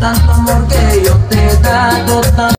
tanto amor que yo te da